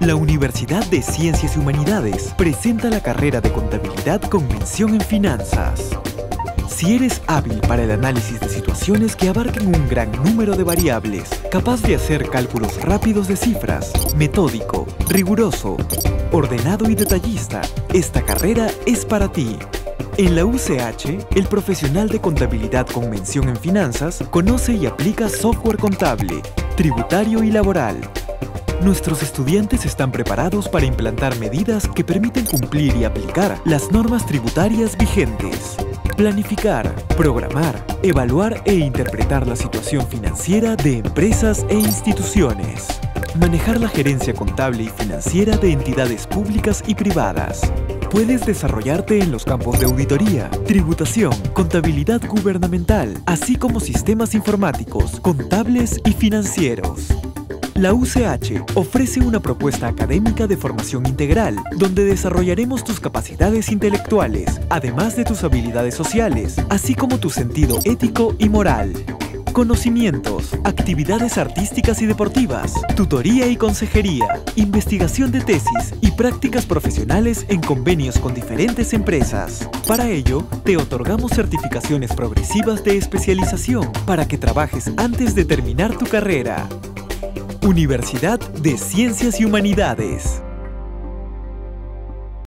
La Universidad de Ciencias y Humanidades presenta la carrera de Contabilidad con mención en Finanzas. Si eres hábil para el análisis de situaciones que abarquen un gran número de variables, capaz de hacer cálculos rápidos de cifras, metódico, riguroso, ordenado y detallista, esta carrera es para ti. En la UCH, el profesional de contabilidad con mención en finanzas conoce y aplica software contable, tributario y laboral. Nuestros estudiantes están preparados para implantar medidas que permiten cumplir y aplicar las normas tributarias vigentes. Planificar, programar, evaluar e interpretar la situación financiera de empresas e instituciones. Manejar la gerencia contable y financiera de entidades públicas y privadas Puedes desarrollarte en los campos de auditoría, tributación, contabilidad gubernamental, así como sistemas informáticos, contables y financieros. La UCH ofrece una propuesta académica de formación integral, donde desarrollaremos tus capacidades intelectuales, además de tus habilidades sociales, así como tu sentido ético y moral conocimientos, actividades artísticas y deportivas, tutoría y consejería, investigación de tesis y prácticas profesionales en convenios con diferentes empresas. Para ello, te otorgamos certificaciones progresivas de especialización para que trabajes antes de terminar tu carrera. Universidad de Ciencias y Humanidades.